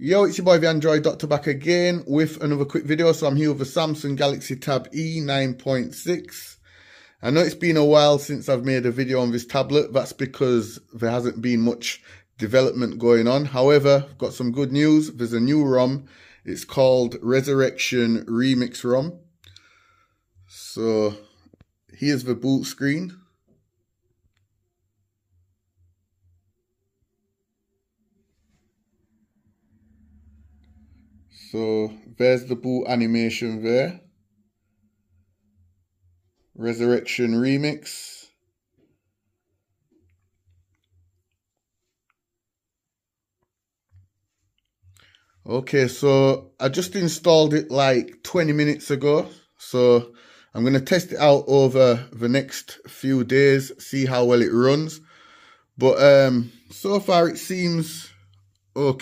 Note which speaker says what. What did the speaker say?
Speaker 1: Yo, it's your boy the Android Doctor back again with another quick video. So I'm here with the Samsung Galaxy Tab E 9.6. I know it's been a while since I've made a video on this tablet. That's because there hasn't been much development going on. However, I've got some good news. There's a new ROM. It's called Resurrection Remix ROM. So here's the boot screen. So there's the boot animation there. Resurrection Remix. Okay, so I just installed it like 20 minutes ago. So I'm going to test it out over the next few days, see how well it runs. But um, so far it seems okay.